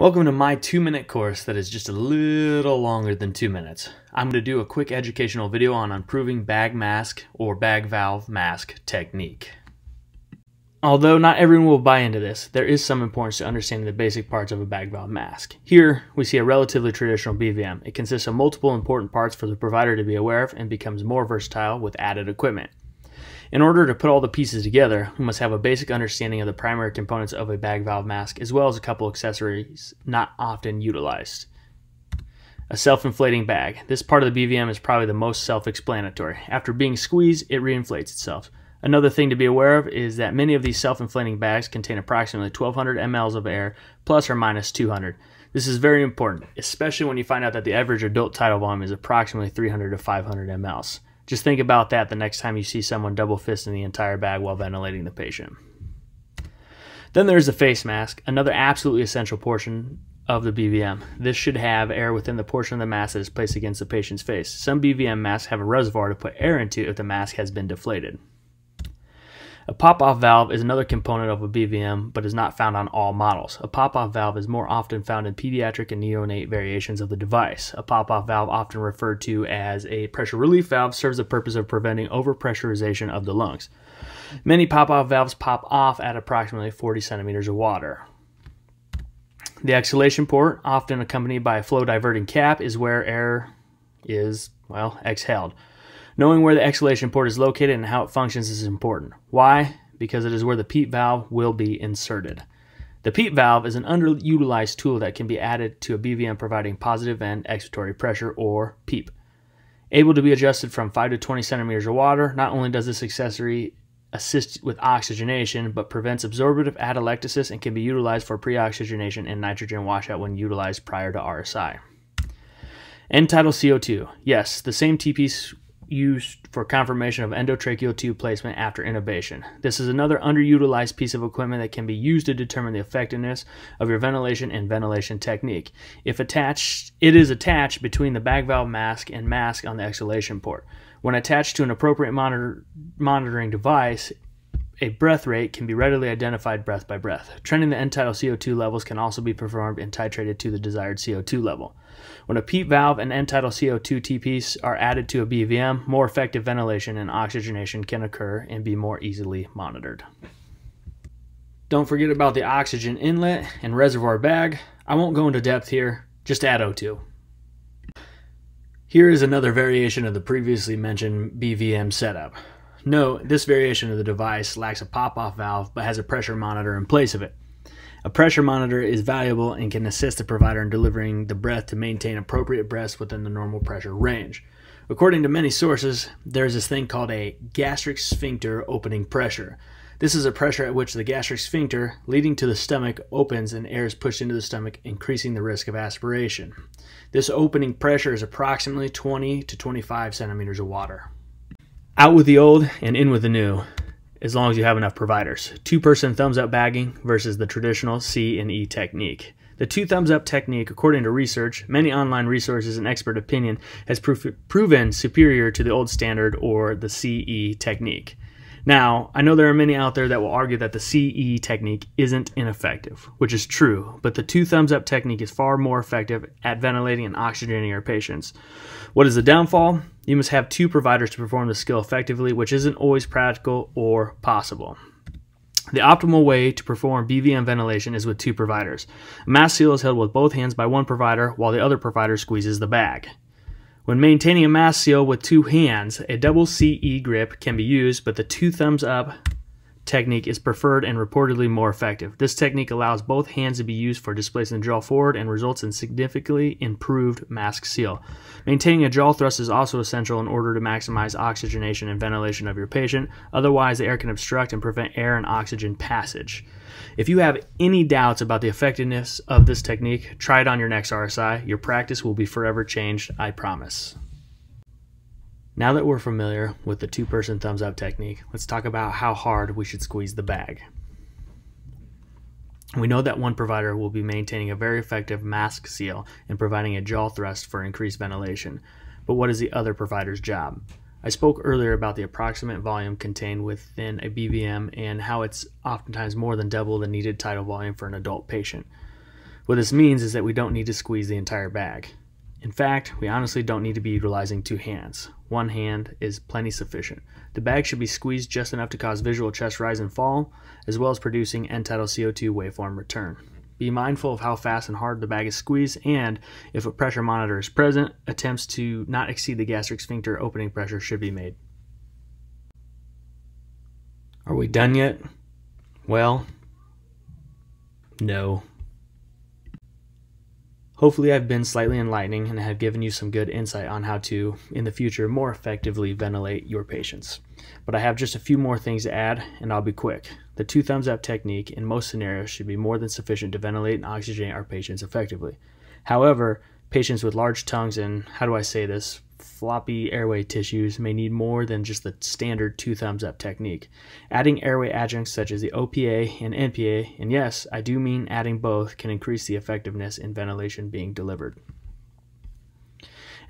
Welcome to my two minute course that is just a little longer than two minutes. I'm going to do a quick educational video on improving bag mask or bag valve mask technique. Although not everyone will buy into this, there is some importance to understanding the basic parts of a bag valve mask. Here, we see a relatively traditional BVM. It consists of multiple important parts for the provider to be aware of and becomes more versatile with added equipment. In order to put all the pieces together, we must have a basic understanding of the primary components of a bag valve mask, as well as a couple accessories not often utilized. A self-inflating bag. This part of the BVM is probably the most self-explanatory. After being squeezed, it reinflates itself. Another thing to be aware of is that many of these self-inflating bags contain approximately 1200 mLs of air plus or minus 200. This is very important, especially when you find out that the average adult tidal volume is approximately 300 to 500 mLs. Just think about that the next time you see someone double fisting the entire bag while ventilating the patient. Then there's the face mask, another absolutely essential portion of the BVM. This should have air within the portion of the mask that is placed against the patient's face. Some BVM masks have a reservoir to put air into if the mask has been deflated. A pop-off valve is another component of a BVM, but is not found on all models. A pop-off valve is more often found in pediatric and neonate variations of the device. A pop-off valve, often referred to as a pressure relief valve, serves the purpose of preventing overpressurization of the lungs. Many pop-off valves pop off at approximately 40 centimeters of water. The exhalation port, often accompanied by a flow diverting cap, is where air is, well, exhaled. Knowing where the exhalation port is located and how it functions is important. Why? Because it is where the PEEP valve will be inserted. The PEEP valve is an underutilized tool that can be added to a BVM providing positive end expiratory pressure or PEEP. Able to be adjusted from 5 to 20 centimeters of water, not only does this accessory assist with oxygenation but prevents absorptive atelectasis and can be utilized for pre-oxygenation and nitrogen washout when utilized prior to RSI. End tidal CO2. Yes, the same TP used for confirmation of endotracheal tube placement after intubation. This is another underutilized piece of equipment that can be used to determine the effectiveness of your ventilation and ventilation technique. If attached, it is attached between the bag valve mask and mask on the exhalation port. When attached to an appropriate monitor, monitoring device, a breath rate can be readily identified breath by breath. Trending the end tidal CO2 levels can also be performed and titrated to the desired CO2 level. When a PEEP valve and end tidal CO2 TPs are added to a BVM, more effective ventilation and oxygenation can occur and be more easily monitored. Don't forget about the oxygen inlet and reservoir bag. I won't go into depth here, just add O2. Here is another variation of the previously mentioned BVM setup. Note, this variation of the device lacks a pop-off valve but has a pressure monitor in place of it. A pressure monitor is valuable and can assist the provider in delivering the breath to maintain appropriate breaths within the normal pressure range. According to many sources, there is this thing called a gastric sphincter opening pressure. This is a pressure at which the gastric sphincter, leading to the stomach, opens and air is pushed into the stomach, increasing the risk of aspiration. This opening pressure is approximately 20 to 25 centimeters of water. Out with the old and in with the new, as long as you have enough providers. Two person thumbs up bagging versus the traditional C and E technique. The two thumbs up technique, according to research, many online resources, and expert opinion, has proven superior to the old standard or the CE technique. Now, I know there are many out there that will argue that the CE technique isn't ineffective, which is true, but the two thumbs up technique is far more effective at ventilating and oxygenating your patients. What is the downfall? You must have two providers to perform the skill effectively, which isn't always practical or possible. The optimal way to perform BVM ventilation is with two providers. A mask seal is held with both hands by one provider while the other provider squeezes the bag. When maintaining a mask seal with two hands, a double CE grip can be used, but the two thumbs up technique is preferred and reportedly more effective. This technique allows both hands to be used for displacing the jaw forward and results in significantly improved mask seal. Maintaining a jaw thrust is also essential in order to maximize oxygenation and ventilation of your patient, otherwise the air can obstruct and prevent air and oxygen passage. If you have any doubts about the effectiveness of this technique, try it on your next RSI. Your practice will be forever changed, I promise. Now that we're familiar with the two person thumbs up technique, let's talk about how hard we should squeeze the bag. We know that one provider will be maintaining a very effective mask seal and providing a jaw thrust for increased ventilation. But what is the other provider's job? I spoke earlier about the approximate volume contained within a BVM and how it's oftentimes more than double the needed tidal volume for an adult patient. What this means is that we don't need to squeeze the entire bag. In fact, we honestly don't need to be utilizing two hands. One hand is plenty sufficient. The bag should be squeezed just enough to cause visual chest rise and fall, as well as producing end-tidal CO2 waveform return. Be mindful of how fast and hard the bag is squeezed, and if a pressure monitor is present, attempts to not exceed the gastric sphincter opening pressure should be made. Are we done yet? Well, no. Hopefully, I've been slightly enlightening and have given you some good insight on how to, in the future, more effectively ventilate your patients. But I have just a few more things to add, and I'll be quick. The two thumbs up technique in most scenarios should be more than sufficient to ventilate and oxygenate our patients effectively. However, patients with large tongues and, how do I say this, floppy airway tissues may need more than just the standard two thumbs up technique. Adding airway adjuncts such as the OPA and NPA, and yes, I do mean adding both, can increase the effectiveness in ventilation being delivered.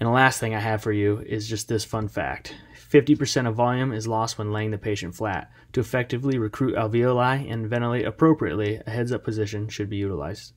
And the last thing I have for you is just this fun fact 50% of volume is lost when laying the patient flat. To effectively recruit alveoli and ventilate appropriately, a heads up position should be utilized.